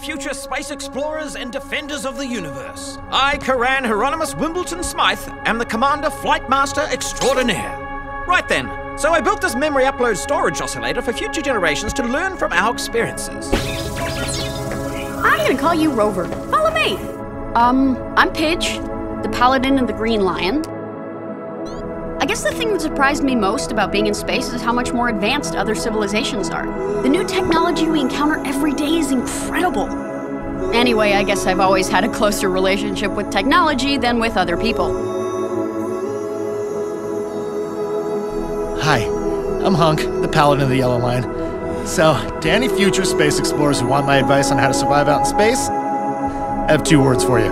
future space explorers and defenders of the universe. I, Coran Hieronymus Wimbleton Smythe, am the Commander Flight Master Extraordinaire. Right then, so I built this memory upload storage oscillator for future generations to learn from our experiences. I'm gonna call you Rover. Follow me. Um, I'm Pidge, the Paladin and the Green Lion. I guess the thing that surprised me most about being in space is how much more advanced other civilizations are. The new technology we encounter every day is incredible. Anyway, I guess I've always had a closer relationship with technology than with other people. Hi, I'm Hunk, the Paladin of the Yellow Lion. So, to any future space explorers who want my advice on how to survive out in space, I have two words for you.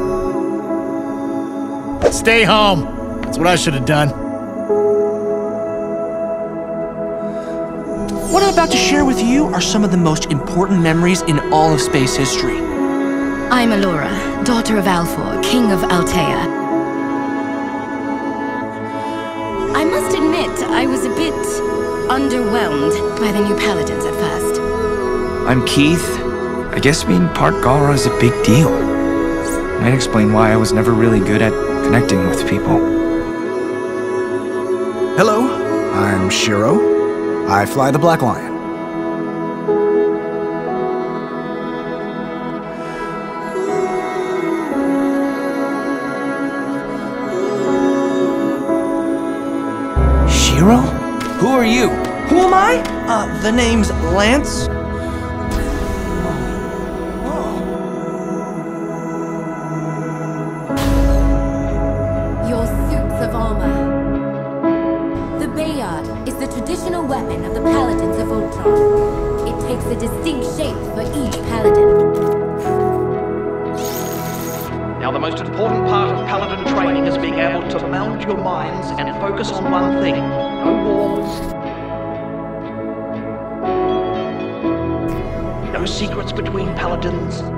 Stay home! That's what I should have done. I'm about to share with you are some of the most important memories in all of space history. I'm Allura, daughter of Alfor, king of Altea. I must admit, I was a bit underwhelmed by the new paladins at first. I'm Keith. I guess being part Galra is a big deal. Might explain why I was never really good at connecting with people. Hello, I'm Shiro. I fly the Black Lion. Shiro? Who are you? Who am I? Uh, the name's Lance. The traditional weapon of the Paladins of Voltron. It takes a distinct shape for each Paladin. Now, the most important part of Paladin training is being able to meld your minds and focus on one thing. No walls. No secrets between Paladins.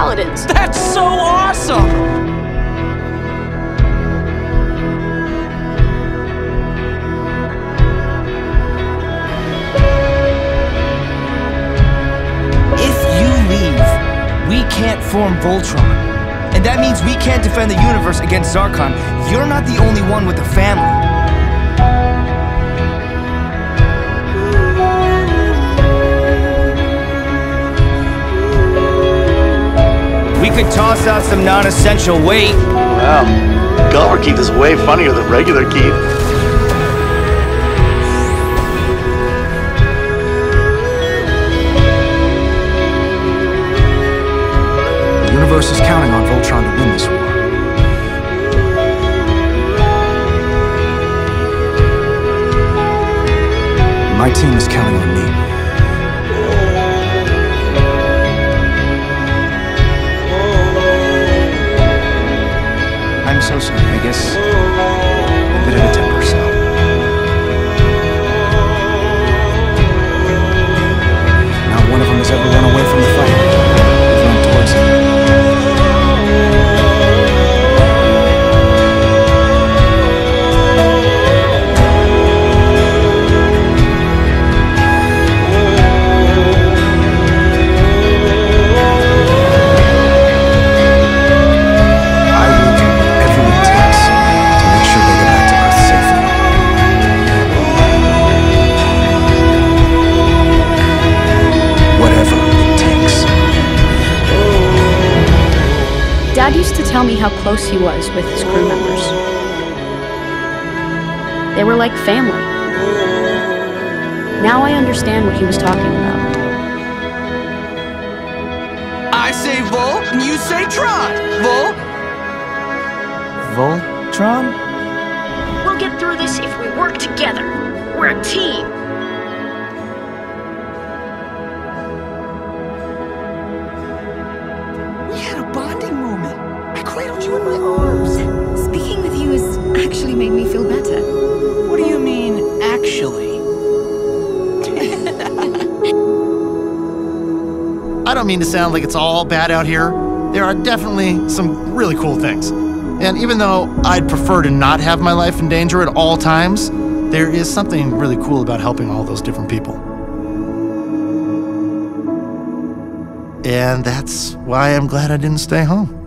Paladins. That's so awesome! If you leave, we can't form Voltron. And that means we can't defend the universe against Zarkon. You're not the only one with a family. We could toss out some non-essential weight. Wow. Gulliver Keith is way funnier than regular Keith. The universe is counting on Voltron to win this war. My team is counting on me. Tell me how close he was with his crew members. They were like family. Now I understand what he was talking about. I say Vol, and you say Tron. Vol? Voltron? We'll get through this if we work together. We're a team. Made me feel better. What do you mean, actually? I don't mean to sound like it's all bad out here. There are definitely some really cool things. And even though I'd prefer to not have my life in danger at all times, there is something really cool about helping all those different people. And that's why I'm glad I didn't stay home.